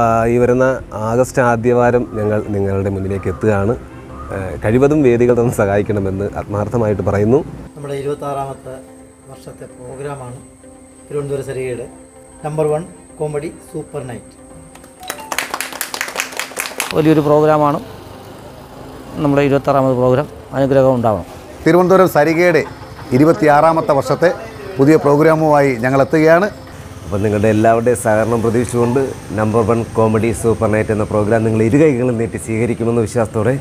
ഈ വരുന്ന ആഗസ്റ്റ് ആദ്യവാരം ഞങ്ങൾ നിങ്ങളുടെ മുന്നിലേക്ക് എത്തുകയാണ്. കഴിവതും വേദികൾ തന്നെ സഹായിക്കണമെന്ന് ആത്മാർത്ഥമായിട്ട് പറയുന്നു. നമ്മുടെ ഇരുപത്താറാമത്തെ വർഷത്തെ പ്രോഗ്രാമാണ് Thiruvananthapuram സരികയുടെ number one comedy super night. വലിയൊരു പ്രോഗ്രാമാണ്. നമ്മുടെ ഇരുപത്താറാമത് പ്രോഗ്രാം അനുഗ്രഹം ഉണ്ടാവണം. തിരുവനന്തപുരം സരികയുടെ ഇരുപത്തിയാറാമത്തെ വർഷത്തെ പുതിയ പ്രോഗ്രാമുമായി ഞങ്ങൾ എത്തുകയാണ്. അപ്പം നിങ്ങളുടെ എല്ലാവരുടെയും സഹകരണം പ്രതീക്ഷിച്ചുകൊണ്ട് number one comedy super night എന്ന പ്രോഗ്രാം നിങ്ങൾ ഇരുകൈകളും നീട്ടി സ്വീകരിക്കുമെന്ന വിശ്വാസത്തോടെ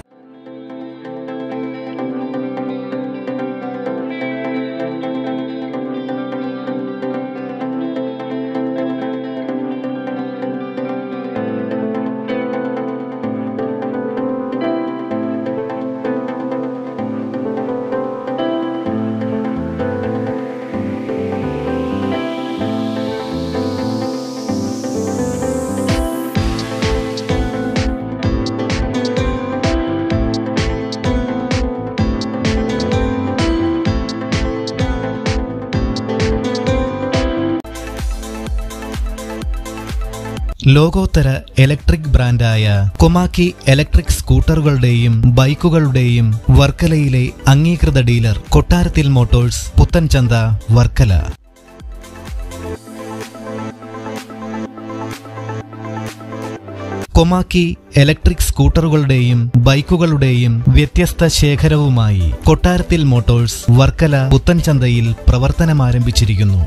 ലോകോത്തര ഇലക്ട്രിക് ബ്രാൻഡായ കൊമാക്കി ഇലക്ട്രിക് സ്കൂട്ടറുകളുടെയും ബൈക്കുകളുടെയും വർക്കലയിലെ അംഗീകൃത dealer Kottarathil motors Puthenchantha Varkala. Komaki electric സ്കൂട്ടറുകളുടെയും ബൈക്കുകളുടെയും വ്യത്യസ്ത ശേഖരവുമായി കൊട്ടാരത്തിൽ മോട്ടോഴ്സ് വർക്കല പുത്തൻചന്തയിൽ പ്രവർത്തനമാരംഭിച്ചിരിക്കുന്നു.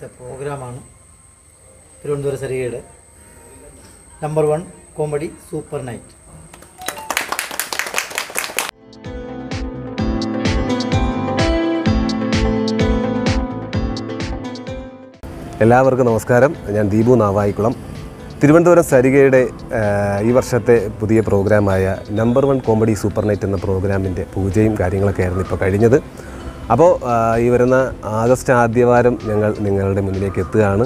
വർഷത്തെ പ്രോഗ്രാമാണ് Thiruvananthapuram സരികയുടെ number one comedy super night. എല്ലാവർക്കും നമസ്കാരം. ഞാൻ ദീപു നാവായിക്കുളം. തിരുവനന്തപുരം സരികയുടെ ഈ വർഷത്തെ പുതിയ പ്രോഗ്രാമായ number one comedy super night എന്ന പ്രോഗ്രാമിന്റെ പൂജയും കാര്യങ്ങളൊക്കെ ആയിരുന്നു ഇപ്പോൾ കഴിഞ്ഞത്. അപ്പോൾ ഈ വരുന്ന ആഗസ്റ്റ് ആദ്യവാരം ഞങ്ങൾ നിങ്ങളുടെ മുന്നിലേക്ക് എത്തുകയാണ്.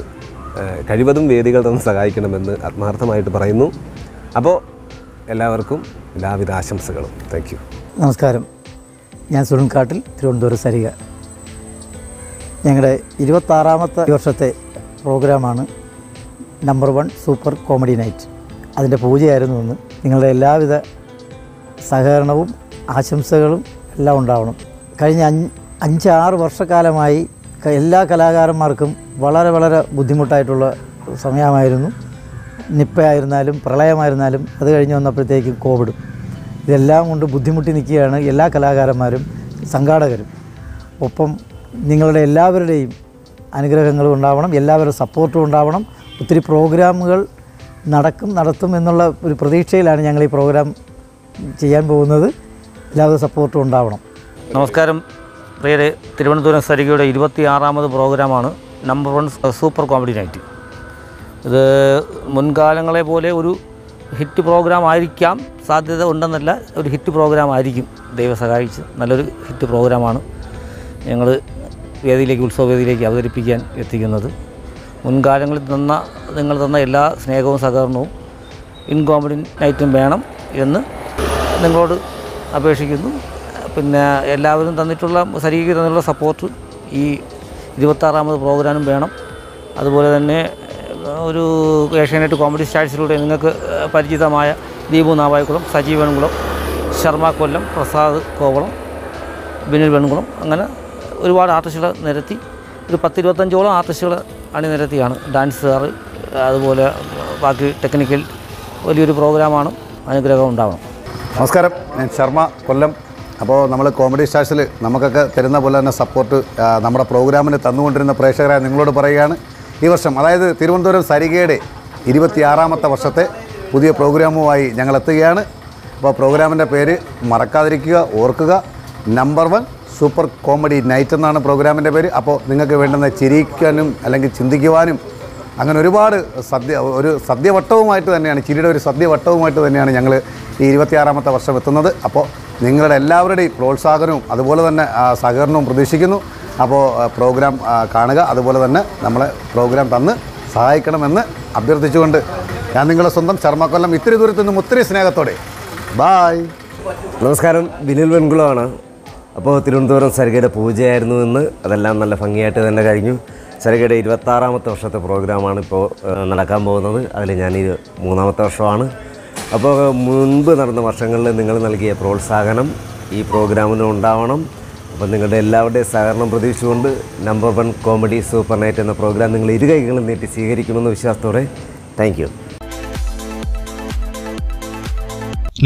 കഴിവതും വേദികൾ തന്ന് സഹായിക്കണമെന്ന് ആത്മാർത്ഥമായിട്ട് പറയുന്നു. അപ്പോൾ എല്ലാവർക്കും എല്ലാവിധ ആശംസകളും. താങ്ക് യു നമസ്കാരം. ഞാൻ സുനിൽക്കാട്ടിൽ തിരുവനന്തപുരം സരിക. ഞങ്ങളുടെ ഇരുപത്താറാമത്തെ വർഷത്തെ പ്രോഗ്രാമാണ് number one super comedy night. അതിന്റെ പൂജയായിരുന്നു ഇന്ന്. നിങ്ങളുടെ എല്ലാവിധ സഹകരണവും ആശംസകളും എല്ലാം ഉണ്ടാവണം. കഴിഞ്ഞ അഞ്ച് അഞ്ച് വർഷക്കാലമായി എല്ലാ കലാകാരന്മാർക്കും വളരെ വളരെ ബുദ്ധിമുട്ടായിട്ടുള്ള സമയമായിരുന്നു. നിപ്പ ആയിരുന്നാലും പ്രളയമായിരുന്നാലും അത് കഴിഞ്ഞ് വന്നപ്പോഴത്തേക്കും കോവിഡും. ഇതെല്ലാം കൊണ്ട് ബുദ്ധിമുട്ടി നിൽക്കുകയാണ് എല്ലാ കലാകാരന്മാരും സംഘാടകരും. ഒപ്പം നിങ്ങളുടെ എല്ലാവരുടെയും അനുഗ്രഹങ്ങളും ഉണ്ടാവണം എല്ലാവരുടെ സപ്പോർട്ടും ഉണ്ടാവണം. ഒത്തിരി പ്രോഗ്രാമുകൾ നടക്കും നടത്തും എന്നുള്ള ഒരു പ്രതീക്ഷയിലാണ് ഞങ്ങൾ ഈ പ്രോഗ്രാം ചെയ്യാൻ പോകുന്നത്. എല്ലാവരുടെ സപ്പോർട്ടും ഉണ്ടാവണം. നമസ്കാരം. പ്രിയരെ തിരുവനന്തപുരം സരികയുടെ ഇരുപത്തിയാറാമത് പ്രോഗ്രാമാണ് number one super comedy night. ഇത് മുൻകാലങ്ങളെ പോലെ ഒരു ഹിറ്റ് പ്രോഗ്രാം ആയിരിക്കാം. സാധ്യത ഉണ്ടെന്നല്ല ഒരു ഹിറ്റ് പ്രോഗ്രാം ആയിരിക്കും. ദൈവം സഹായിച്ച് നല്ലൊരു ഹിറ്റ് പ്രോഗ്രാമാണ് ഞങ്ങൾ വേദിയിലേക്ക് ഉത്സവ വേദിയിലേക്ക് അവതരിപ്പിക്കാൻ എത്തിക്കുന്നത്. മുൻകാലങ്ങളിൽ തന്ന നിങ്ങൾ തന്ന എല്ലാ സ്നേഹവും സഹകരണവും ഇൻകോമഡി നൈറ്റും വേണം എന്ന് നിങ്ങളോട് അപേക്ഷിക്കുന്നു. പിന്നെ എല്ലാവരും തന്നിട്ടുള്ള ശരീരം തന്നിട്ടുള്ള സപ്പോർട്ട് ഈ ഇരുപത്താറാമത് പ്രോഗ്രാമും വേണം. അതുപോലെ തന്നെ ഒരു ഏഷ്യാനെറ്റ് കോമഡി സ്റ്റാഴ്സിലൂടെ നിങ്ങൾക്ക് പരിചിതമായ ദീപു നാവായിക്കുളം സജീവൻകുളം ശർമ്മ കൊല്ലം പ്രസാദ് കോവളം ബിനിൽ വെൺകുളം അങ്ങനെ ഒരുപാട് ആർട്ടിസ്റ്റുകളെ നിരത്തി ഒരു പത്തിരുപത്തഞ്ചോളം ആർട്ടിസ്റ്റുകളെ അണിനിരത്തിയാണ് ഡാൻസുകാർ അതുപോലെ ബാക്കി ടെക്നിക്കൽ വലിയൊരു പ്രോഗ്രാമാണ് അനുഗ്രഹം ഉണ്ടാവണം. നമസ്കാരം. ഞാൻ ശർമ്മ കൊല്ലം അപ്പോൾ നമ്മൾ കോമഡി സ്റ്റാർസിൽ നമുക്കൊക്കെ തരുന്ന പോലെ തന്നെ സപ്പോർട്ട് നമ്മുടെ പ്രോഗ്രാമിന് തന്നുകൊണ്ടിരുന്ന പ്രേക്ഷകരായ നിങ്ങളോട് പറയുകയാണ് ഈ വർഷം അതായത് തിരുവനന്തപുരം സരികയുടെ ഇരുപത്തിയാറാമത്തെ വർഷത്തെ പുതിയ പ്രോഗ്രാമുമായി ഞങ്ങൾ എത്തുകയാണ് അപ്പോൾ പ്രോഗ്രാമിന്റെ പേര് മറക്കാതിരിക്കുക ഓർക്കുക. Number one super comedy night എന്നാണ് പ്രോഗ്രാമിന്റെ പേര്. അപ്പോൾ നിങ്ങൾക്ക് വേണ്ടുന്ന ചിരിക്കാനും അല്ലെങ്കിൽ ചിന്തിക്കുവാനും അങ്ങനെ ഒരുപാട് സദ്യ ഒരു സദ്യവട്ടവുമായിട്ട് തന്നെയാണ് ചിരിയുടെ ഒരു സദ്യവട്ടവുമായിട്ട് തന്നെയാണ് ഞങ്ങൾ ഈ ഇരുപത്തിയാറാമത്തെ വർഷം എത്തുന്നത്. അപ്പോൾ നിങ്ങളുടെ എല്ലാവരുടെയും പ്രോത്സാഹനവും അതുപോലെ തന്നെ സഹകരണവും പ്രതീക്ഷിക്കുന്നു. അപ്പോൾ പ്രോഗ്രാം കാണുക. അതുപോലെ തന്നെ നമ്മളെ പ്രോഗ്രാം തന്ന് സഹായിക്കണമെന്ന് അഭ്യർത്ഥിച്ചുകൊണ്ട് ഞാൻ നിങ്ങളുടെ സ്വന്തം ശർമ്മക്കൊല്ലം ഇത്തിരി ദൂരത്തു നിന്നും ഒത്തിരി സ്നേഹത്തോടെ. ബായ് നമസ്കാരം. ബിനിൽ വെൺകുളമാണ്. അപ്പോൾ തിരുവനന്തപുരം സരികയുടെ പൂജയായിരുന്നു എന്ന് അതെല്ലാം നല്ല ഭംഗിയായിട്ട് തന്നെ കഴിഞ്ഞു. സരികയുടെ ഇരുപത്താറാമത്തെ വർഷത്തെ പ്രോഗ്രാമാണ് ഇപ്പോൾ നടക്കാൻ പോകുന്നത്. അതിൽ ഞാൻ മൂന്നാമത്തെ വർഷമാണ്. അപ്പോൾ മുൻപ് നടന്ന വർഷങ്ങളിൽ നിങ്ങൾ നൽകിയ പ്രോത്സാഹനം ഈ പ്രോഗ്രാമിന് ഉണ്ടാവണം. അപ്പോൾ നിങ്ങളുടെ എല്ലാവരുടെയും സഹകരണം പ്രതീക്ഷിച്ചുകൊണ്ട് number one comedy super night എന്ന പ്രോഗ്രാം നിങ്ങൾ ഇരു കൈകളും നീട്ടി സ്വീകരിക്കുമെന്ന വിശ്വാസത്തോടെ താങ്ക് യു.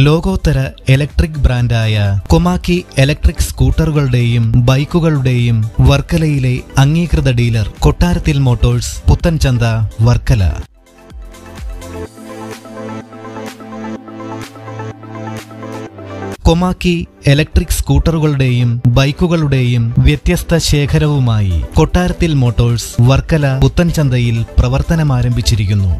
ലോകോത്തര ഇലക്ട്രിക് ബ്രാൻഡായ കൊമാക്കി ഇലക്ട്രിക് സ്കൂട്ടറുകളുടെയും ബൈക്കുകളുടെയും വർക്കലയിലെ അംഗീകൃത ഡീലർ കൊട്ടാരത്തിൽ മോട്ടോഴ്സ് പുത്തൻചന്ത വർക്കല. കൊമാക്കി ഇലക്ട്രിക് സ്കൂട്ടറുകളുടെയും ബൈക്കുകളുടെയും വ്യത്യസ്ത ശേഖരവുമായി കൊട്ടാരത്തിൽ മോട്ടോഴ്സ് വർക്കല പുത്തൻചന്തയിൽ പ്രവർത്തനമാരംഭിച്ചിരിക്കുന്നു.